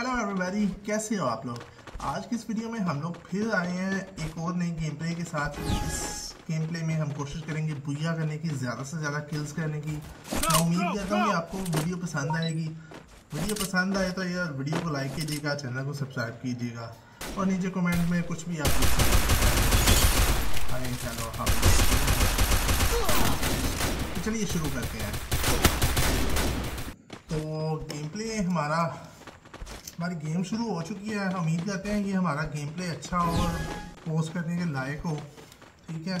Hello everybody कैसे हो आप लोग? आज की इस वीडियो में हम लोग फिर आए हैं एक और नई गेम प्ले के साथ। इस गेम प्ले में हम कोशिश करेंगे बुया करने की ज़्यादा से ज़्यादा किल्स करने की। मैं उम्मीद करता हूँ कि आपको वीडियो पसंद आएगी। वीडियो पसंद आए तो यार वीडियो को लाइक कीजिएगा चैनल को सब्सक्राइब कीजिएगा। और नीचे कमेंट में कुछ भी आप चलो हम तो चलिए शुरू करते हैं। तो गेम प्ले हमारा हमारी गेम शुरू हो चुकी है। हम उम्मीद करते हैं कि हमारा गेम प्ले अच्छा हो और पोस्ट करने के लायक हो। ठीक है?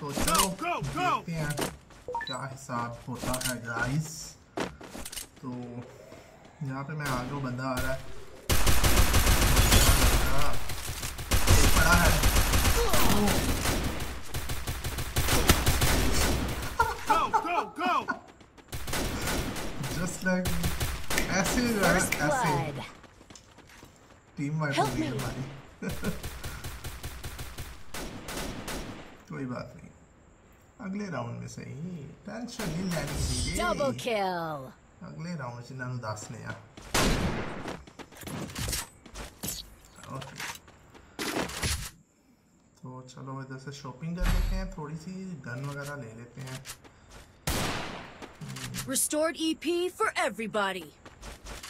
तो चलो देखते हैं क्या हिसाब होता है गाइस तो यहाँ पे मैं आ वो बंदा आ रहा है। पड़ा है। Just like ชื่อนะแอสซินทีมใหม่ผมนี้ใหม่ कोई बात नहीं अगले राउंड में सही टेंशन नहीं लेनी चाहिए डबल किल अगले राउंड से नाम दास ने यार ओके तो चलो इधर से शॉपिंग कर लेते हैं थोड़ी सी गन वगैरह ले लेते हैं Restored EP for everybody.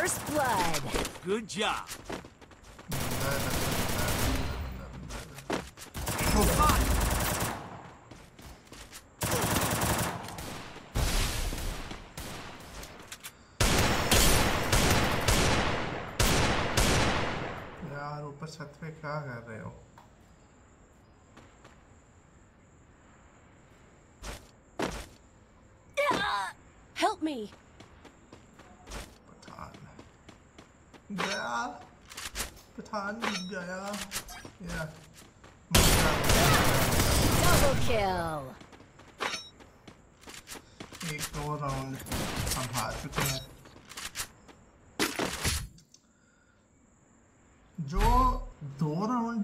First blood. Good job. बंदा है, बंदा है, बंदा है, बंदा है। यार ऊपर छत पे क्या कर रहे हो Help me. गया। पठान गया। या Double kill. एक दो राउंड हम हार चुके हैं। जो दो राउंड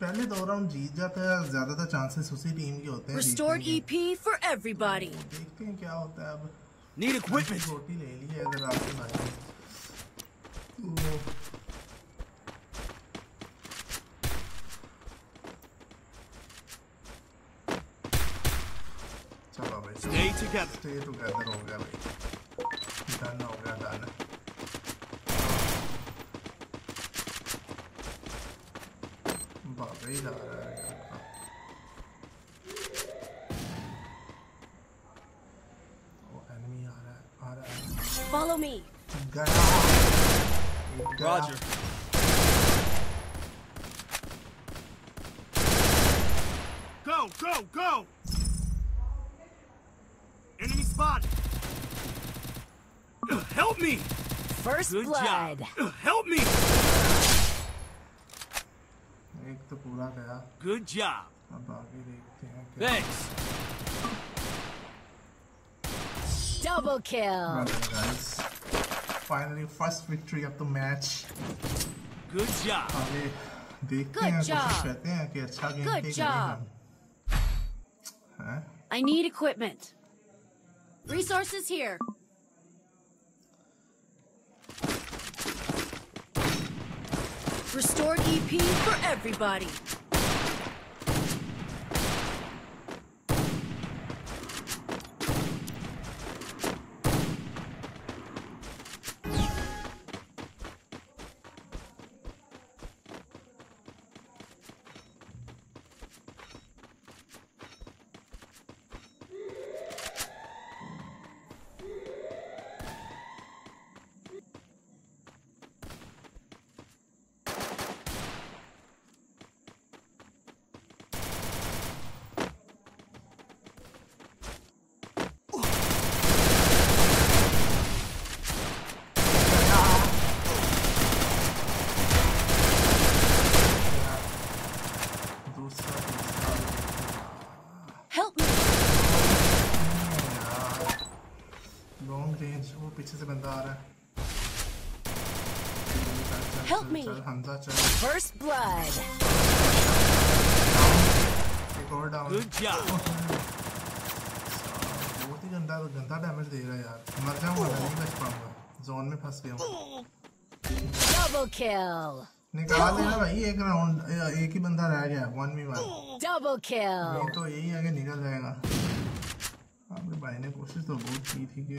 पहले दो राउंड जीत जाता है ज़्यादातर चांसेस उसी टीम के होते हैं Restored EP for everybody. देखते हैं क्या होता है अब। Need equipment. रोटी ले ली है अगर आपके भाई तो चलो भाई Stay together. स्टे टुगेदर हो गया भाई डन हो गया डन भागा ही जा रहा है लड़का। ओ एनिमी आ रहा है आ रहा है Follow me. गया एक गया। Roger. Go, go, go! Enemy spotted. Help me! First Good blood. Job. Help me! Good job. Thanks. Double kill. Brother, guys. Finally, first victory of the match. Good job. आगे देखते Good हैं job. कोशिश करते हैं कि अच्छा game Good play करें job. हम हैं I need equipment. Resources here. Restored EP for everybody. Long range वो पीछे से बंदा आ रहा है Help me. First blood. एक और डाउन. Good job. Oh, बहुत ही गंदा गंदा डैमेज दे रहा है यार. मर जाऊँगा मैं नहीं बच पाऊँगा. जोन में फंस गया हूँ. Double kill. निकाल लेना भाई एक राउंड एक ही बंदा रह गया 1v1. Double kill. तो यही आगे निकल जाएगा. आपके भाई ने कोशिश तो बहुत की थी कि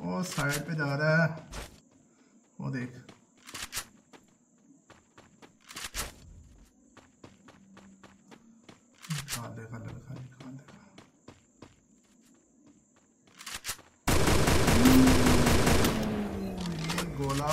वो साइड पे जा रहा है। वो देख। निकाल लड़का निकाल गोला।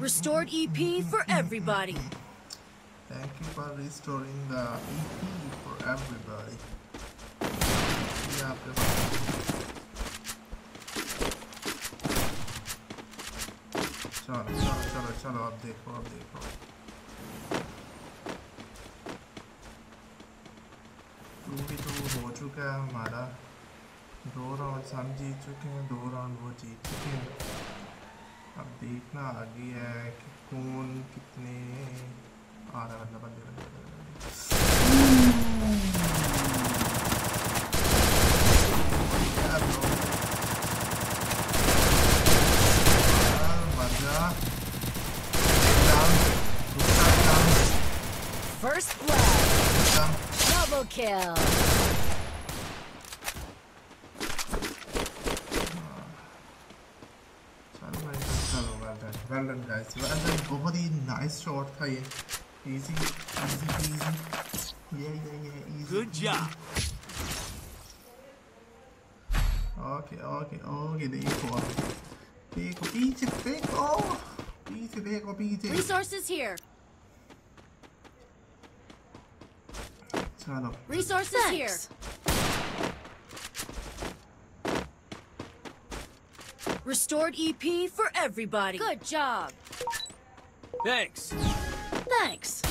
Restored EP for everybody. Thank you for restoring the EP for everybody. ये आपके पास चलो चलो चलो चलो अब देखो अब देखो टू भी टू हो चुका है हमारा दो राउंड हम जीत चुके हैं दो राउंड वो जीत चुके हैं अब देखना आगे है कि कौन कितने आ रहा है बंदे बंदे well done guys well done बहुत ही नाइस शॉट था ये इजी इजी इजी ये ये ये easy Good job. Okay okay okay देखो देखो पीछे देखो पीछे देखो पीछे Resources here. चलो Resources here. Restored EP for everybody. Good job. Thanks. Thanks.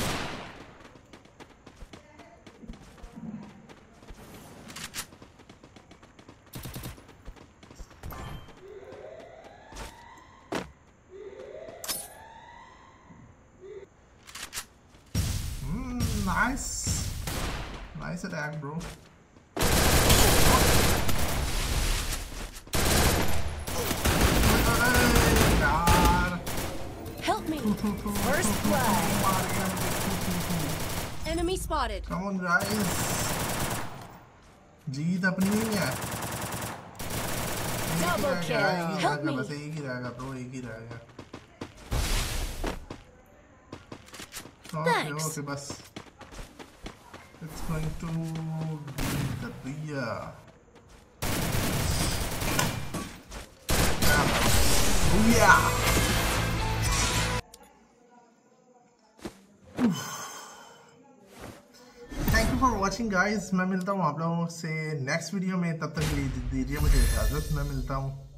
Mm, nice. Nice attack, bro. Help me. First blood. Enemy spotted. Come on, guys. जीत अपनी ही है एक ही Double रह गया, एक ही kill. Help रह गया, me. बस एक ही रहेगा ब्रो एक ही रहेगा ओके Thanks. ओके बस It's going to be the beer. Booyah! Watching guys मैं मिलता हूँ आप लोगों से नेक्स्ट वीडियो में. तब तक के लिए दीजिए मुझे इजाज़त. मैं मिलता हूँ.